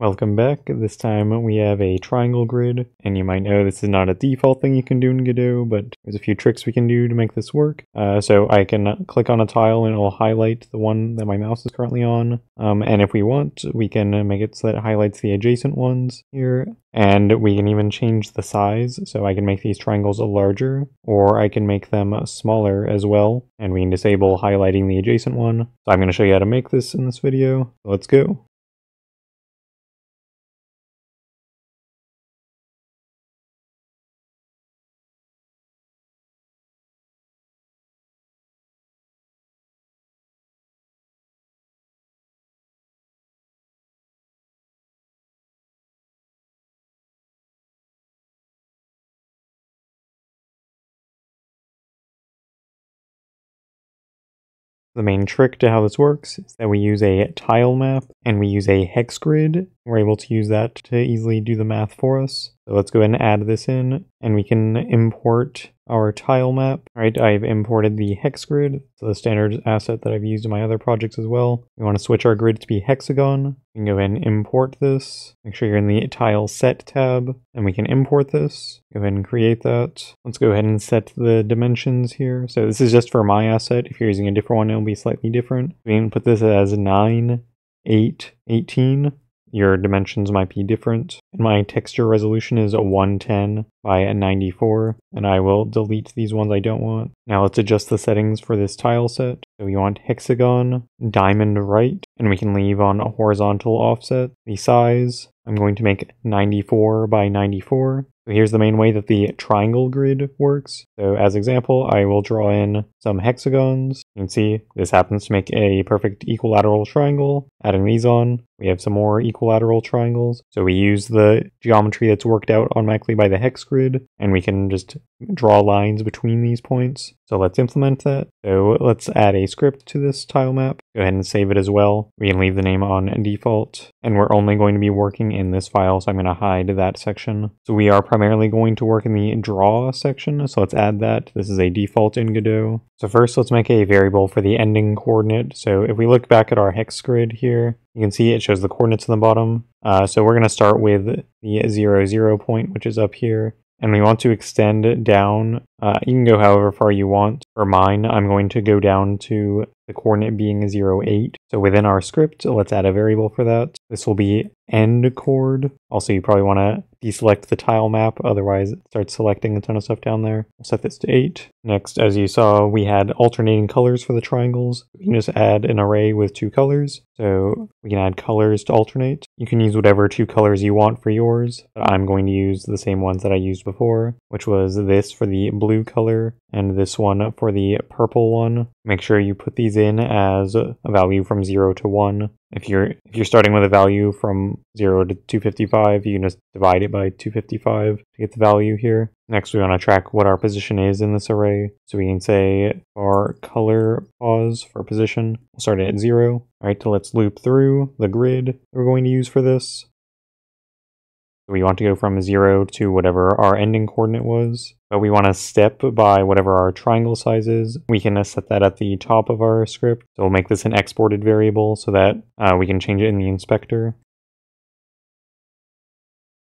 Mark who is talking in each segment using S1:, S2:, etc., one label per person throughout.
S1: Welcome back. This time we have a triangle grid, and you might know this is not a default thing you can do in Godot, but there's a few tricks we can do to make this work. Uh, so I can click on a tile and it'll highlight the one that my mouse is currently on. Um, and if we want, we can make it so that it highlights the adjacent ones here. And we can even change the size, so I can make these triangles larger, or I can make them smaller as well. And we can disable highlighting the adjacent one. So I'm going to show you how to make this in this video. Let's go. The main trick to how this works is that we use a tile map and we use a hex grid. We're able to use that to easily do the math for us. So let's go ahead and add this in and we can import our tile map. All right, I've imported the hex grid, so the standard asset that I've used in my other projects as well. We want to switch our grid to be hexagon. We can go ahead and import this. Make sure you're in the tile set tab and we can import this. Go ahead and create that. Let's go ahead and set the dimensions here. So this is just for my asset. If you're using a different one, it'll be slightly different. We can put this as 9, 8, 18 your dimensions might be different. My texture resolution is a 110 by a 94, and I will delete these ones I don't want. Now let's adjust the settings for this tile set. So we want hexagon, diamond right, and we can leave on a horizontal offset. The size, I'm going to make 94 by 94. So here's the main way that the triangle grid works. So as example, I will draw in some hexagons. You can see this happens to make a perfect equilateral triangle. Adding these on, we have some more equilateral triangles. So we use the geometry that's worked out automatically by the hex grid, and we can just draw lines between these points. So let's implement that. So let's add a script to this tile map. Go ahead and save it as well. We can leave the name on default, and we're only going to be working in this file, so I'm going to hide that section. So we are primarily going to work in the draw section, so let's add that. This is a default in Godot. So first, let's make a variable for the ending coordinate. So if we look back at our hex grid here, you can see it shows the coordinates in the bottom. Uh, so we're going to start with the 0, 0 point, which is up here and we want to extend it down. Uh, you can go however far you want. For mine, I'm going to go down to the coordinate being 0, 8. So within our script, let's add a variable for that. This will be end chord. Also, you probably want to deselect the tile map, otherwise it starts selecting a ton of stuff down there. Set this to 8. Next, as you saw, we had alternating colors for the triangles. We can just add an array with two colors. So we can add colors to alternate. You can use whatever two colors you want for yours. I'm going to use the same ones that I used before, which was this for the blue color and this one for the purple one. Make sure you put these in as a value from 0 to 1. If you're if you're starting with a value from 0 to 255, you can just divide it by 255 to get the value here. Next, we want to track what our position is in this array. So we can say our color pos for position, we'll start at 0. All right, so let's loop through the grid that we're going to use for this. We want to go from 0 to whatever our ending coordinate was, but we want to step by whatever our triangle size is. We can set that at the top of our script. So we'll make this an exported variable so that uh, we can change it in the inspector.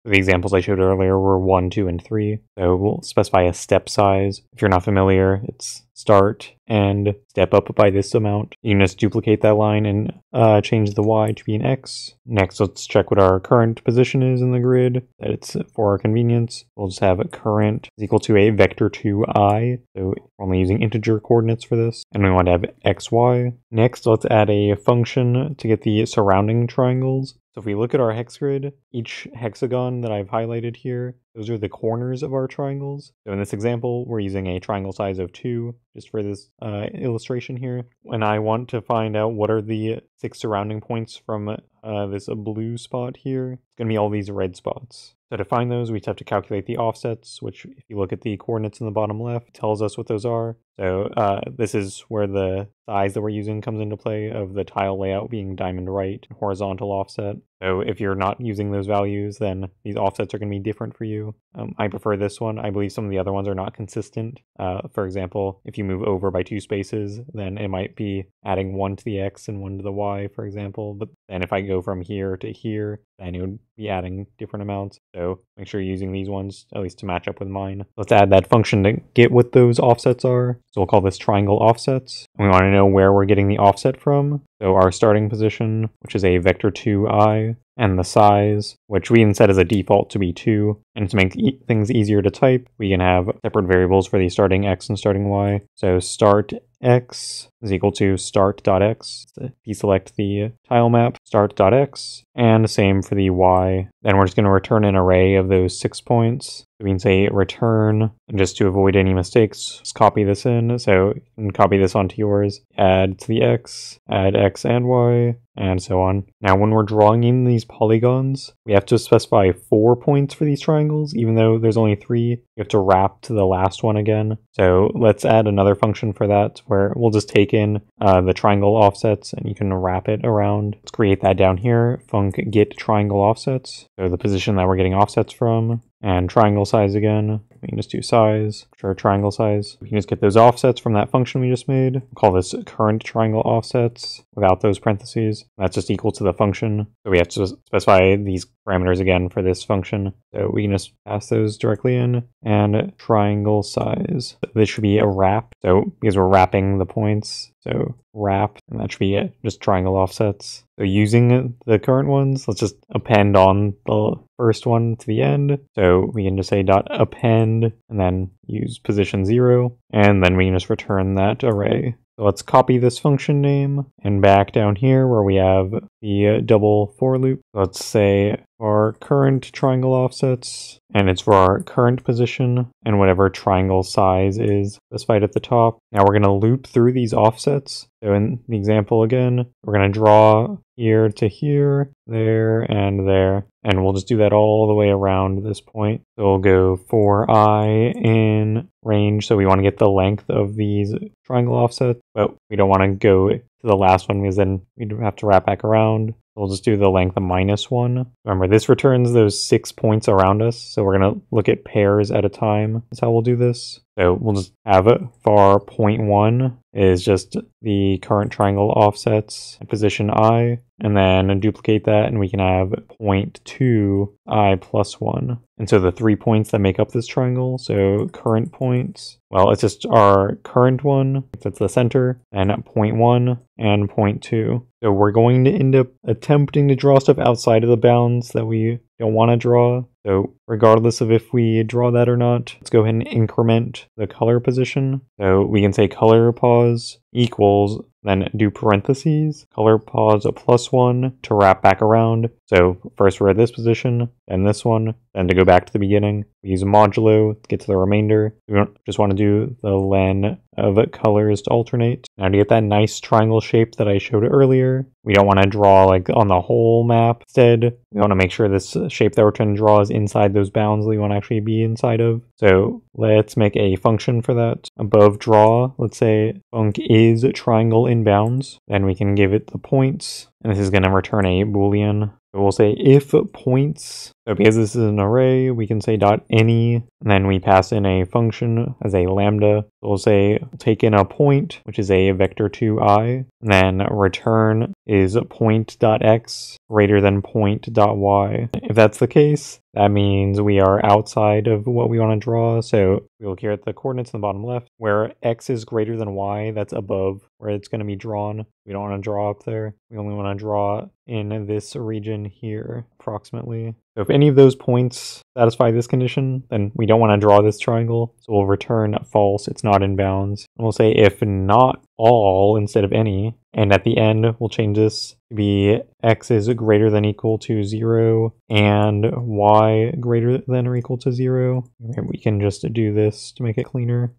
S1: The examples I showed earlier were 1, 2, and 3. So we'll specify a step size. If you're not familiar, it's start and step up by this amount. You can just duplicate that line and uh, change the y to be an x. Next, let's check what our current position is in the grid, that it's for our convenience. We'll just have current is equal to a vector 2i, so we're only using integer coordinates for this, and we want to have xy. Next, let's add a function to get the surrounding triangles. So if we look at our hex grid, each hexagon that I've highlighted here, those are the corners of our triangles. So in this example, we're using a triangle size of 2 just for this uh, illustration here. And I want to find out what are the six surrounding points from uh, this blue spot here. It's going to be all these red spots. So to find those, we just have to calculate the offsets, which if you look at the coordinates in the bottom left, tells us what those are. So uh, this is where the size that we're using comes into play of the tile layout being diamond right horizontal offset. So if you're not using those values, then these offsets are going to be different for you. Um, I prefer this one. I believe some of the other ones are not consistent. Uh, for example, if you move over by two spaces, then it might be adding one to the x and one to the y, for example. But then if I go from here to here, then it would be adding different amounts. So make sure you're using these ones, at least to match up with mine. Let's add that function to get what those offsets are. So we'll call this triangle offsets. And we want to know where we're getting the offset from. So our starting position, which is a vector 2i, and the size, which we can set as a default to be 2. And to make e things easier to type, we can have separate variables for the starting x and starting y. So start x is equal to start.x. Deselect the tile map, start.x, and same for the y. Then we're just going to return an array of those six points. So we can say return, and just to avoid any mistakes, just copy this in. So copy this onto yours, add to the x, add x and y, and so on. Now when we're drawing in these polygons, we have to specify four points for these triangles, even though there's only three. You have to wrap to the last one again. So let's add another function for that where we'll just take in uh, the triangle offsets and you can wrap it around. Let's create that down here, func get triangle offsets. So the position that we're getting offsets from and triangle size again. We can just do size, sure triangle size. We can just get those offsets from that function we just made. We'll call this current triangle offsets without those parentheses. That's just equal to the function. So we have to specify these parameters again for this function. So we can just pass those directly in and triangle size. This should be a wrap. So because we're wrapping the points, so wrap, and that should be it. Just triangle offsets. So using the current ones, let's just append on the first one to the end. So we can just say dot append and then use position zero, and then we can just return that array. So let's copy this function name and back down here where we have the double for loop. Let's say our current triangle offsets, and it's for our current position and whatever triangle size is specified at the top. Now we're going to loop through these offsets. So in the example again, we're going to draw here to here, there, and there. And we'll just do that all the way around this point. So we'll go for i in range. So we want to get the length of these triangle offsets, but we don't want to go to the last one because then we'd have to wrap back around. We'll just do the length of minus one. Remember, this returns those six points around us, so we're going to look at pairs at a time. That's how we'll do this. So we'll just have it for point one is just the current triangle offsets at position i, and then duplicate that, and we can have point two i plus one. And so the three points that make up this triangle, so current points, well, it's just our current one, that's the center, and point one and point two. So we're going to end up attempting to draw stuff outside of the bounds that we don't want to draw. So regardless of if we draw that or not, let's go ahead and increment the color position. So we can say color pos equals, then do parentheses, color pos a plus one to wrap back around. So first we're at this position, then this one, then to go back to the beginning. We use modulo to get to the remainder. We don't just want to do the len of colors to alternate. Now to get that nice triangle shape that I showed earlier, we don't want to draw like on the whole map. Instead, we want to make sure this shape that we're trying to draw is inside those bounds that we want to actually be inside of. So let's make a function for that. Above draw, let's say func is triangle in bounds. Then we can give it the points. And this is going to return a boolean. We'll say if points so because this is an array, we can say dot any, and then we pass in a function as a lambda. So we'll say take in a point, which is a vector 2i, and then return is point dot x greater than point dot y. If that's the case, that means we are outside of what we want to draw. So we look here at the coordinates in the bottom left, where x is greater than y, that's above where it's going to be drawn. We don't want to draw up there. We only want to draw in this region here, approximately. So if any of those points satisfy this condition, then we don't want to draw this triangle. So we'll return false, it's not in bounds. And we'll say if not all instead of any. And at the end, we'll change this to be x is greater than equal to 0 and y greater than or equal to 0. And we can just do this to make it cleaner.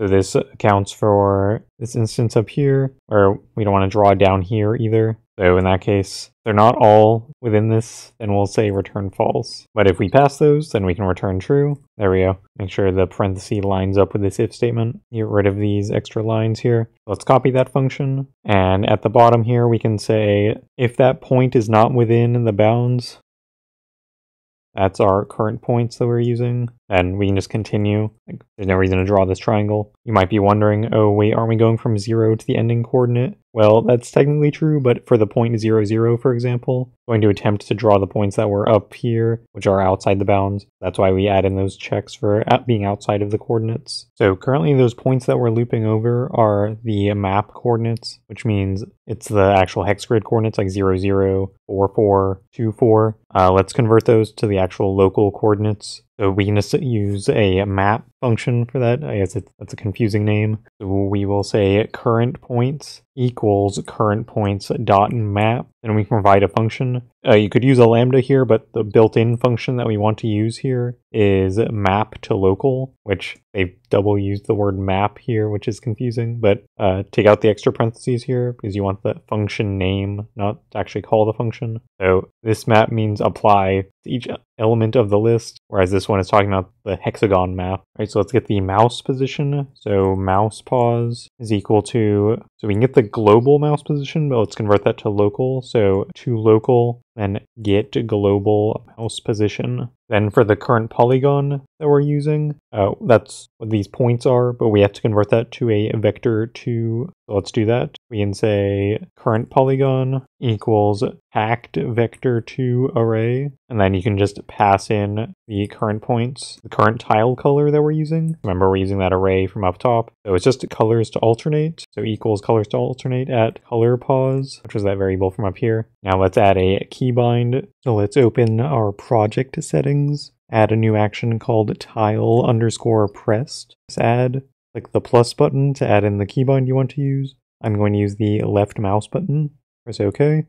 S1: So this accounts for this instance up here, or we don't want to draw down here either. So in that case, they're not all within this, then we'll say return false. But if we pass those, then we can return true. There we go. Make sure the parenthesis lines up with this if statement. Get rid of these extra lines here. Let's copy that function. And at the bottom here, we can say if that point is not within the bounds that's our current points that we're using. And we can just continue. Like, there's no reason to draw this triangle. You might be wondering, oh wait, aren't we going from 0 to the ending coordinate? Well, that's technically true, but for the point 0, 0, for example, I'm going to attempt to draw the points that were up here, which are outside the bounds. That's why we add in those checks for being outside of the coordinates. So currently those points that we're looping over are the map coordinates, which means it's the actual hex grid coordinates like 0, 0, 4, 4, 2, 4. Uh, let's convert those to the actual local coordinates. So we use a map function for that. I guess it's, that's a confusing name. So we will say current points equals current points dot map, and we can provide a function. Uh, you could use a lambda here, but the built-in function that we want to use here is map to local, which they've double used the word map here, which is confusing. But uh, take out the extra parentheses here because you want the function name, not to actually call the function. So this map means apply to each element of the list, whereas this one is talking about the hexagon map. All so let's get the mouse position. So mouse pos is equal to, so we can get the global mouse position, but let's convert that to local. So to local then get global mouse position. Then for the current polygon that we're using, uh, that's what these points are, but we have to convert that to a vector 2. So let's do that. We can say current polygon equals packed vector 2 array, and then you can just pass in the current points, the current tile color that we're using. Remember, we're using that array from up top. So it's just colors to alternate. So equals colors to alternate at color pos, which was that variable from up here. Now let's add a keybind. So let's open our project settings, add a new action called tile underscore pressed. Let's add, click the plus button to add in the keybind you want to use. I'm going to use the left mouse button, press OK,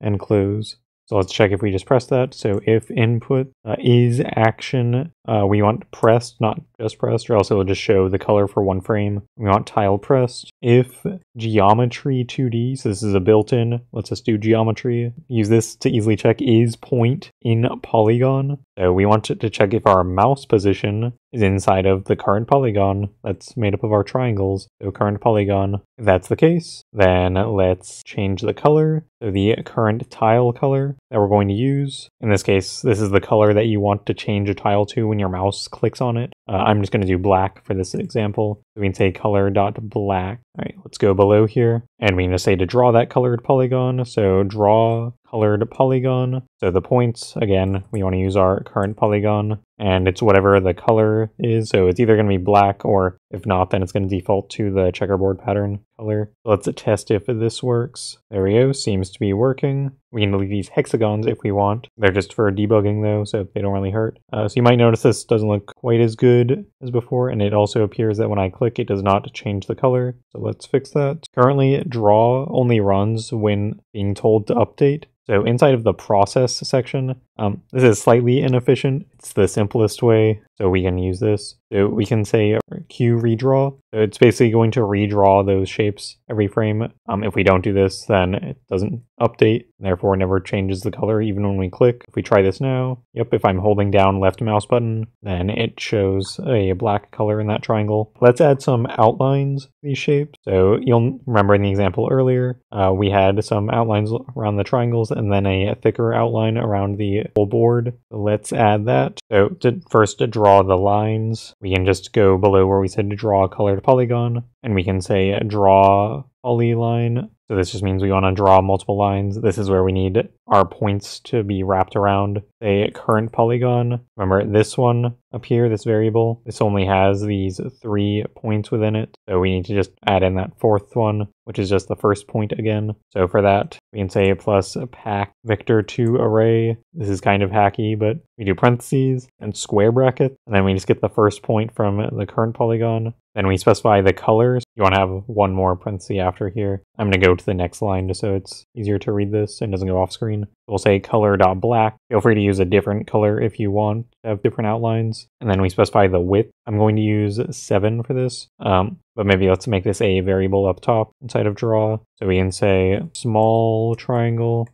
S1: and close. So let's check if we just press that. So if input uh, is action, uh, we want pressed, not just pressed, or else it will just show the color for one frame. We want tile pressed. If geometry 2D, so this is a built-in, let's just do geometry. Use this to easily check is point in polygon. So we want to check if our mouse position is inside of the current polygon that's made up of our triangles. So current polygon, if that's the case, then let's change the color. So the current tile color that we're going to use, in this case, this is the color that you want to change a tile to when your mouse clicks on it. Uh, I'm just going to do black for this example. We can say color dot black. All right, let's go below here. And we can to say to draw that colored polygon. So draw colored polygon. So the points, again, we want to use our current polygon and it's whatever the color is. So it's either going to be black or if not, then it's going to default to the checkerboard pattern color. So let's test if this works. There we go, seems to be working. We can leave these hexagons if we want. They're just for debugging though, so they don't really hurt. Uh, so you might notice this doesn't look quite as good as before, and it also appears that when I click, it does not change the color. So let's fix that. Currently, draw only runs when being told to update. So inside of the process section, um, this is slightly inefficient. It's the simplest way, so we can use this. So we can say queue redraw. So it's basically going to redraw those shapes every frame. Um, if we don't do this, then it doesn't update, therefore never changes the color even when we click. If we try this now, yep, if I'm holding down left mouse button, then it shows a black color in that triangle. Let's add some outlines to these shapes. So you'll remember in the example earlier, uh, we had some outlines around the triangles and then a thicker outline around the whole board. Let's add that. So to first to draw the lines, we can just go below where we said to draw a colored polygon, and we can say draw polyline so this just means we want to draw multiple lines. This is where we need our points to be wrapped around a current polygon. Remember this one up here, this variable, this only has these three points within it. So we need to just add in that fourth one, which is just the first point again. So for that, we can say plus pack vector 2 array. This is kind of hacky, but we do parentheses and square bracket, and then we just get the first point from the current polygon. Then we specify the colors. You want to have one more parenthesis after here. I'm going to go to the next line just so it's easier to read this and doesn't go off screen. We'll say color.black. Feel free to use a different color if you want to have different outlines. And then we specify the width. I'm going to use 7 for this, um, but maybe let's make this a variable up top inside of draw. So we can say small triangle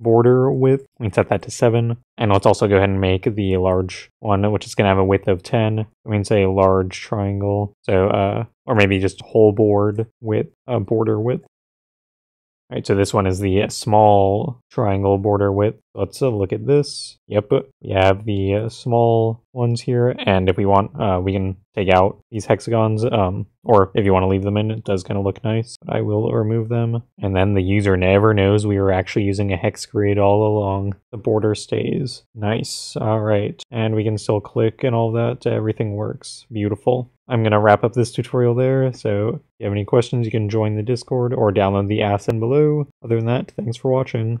S1: border width. We can set that to 7. And let's also go ahead and make the large one, which is going to have a width of 10. We can say large triangle. So, uh, or maybe just whole board width, uh, border width. All right, so this one is the small triangle border width. Let's uh, look at this. Yep, we have the uh, small ones here, and if we want, uh, we can take out these hexagons, um, or if you want to leave them in, it does kind of look nice. but I will remove them, and then the user never knows we were actually using a hex grid all along. The border stays. Nice, all right, and we can still click and all that, everything works. Beautiful. I'm going to wrap up this tutorial there, so if you have any questions, you can join the Discord or download the asset below. Other than that, thanks for watching.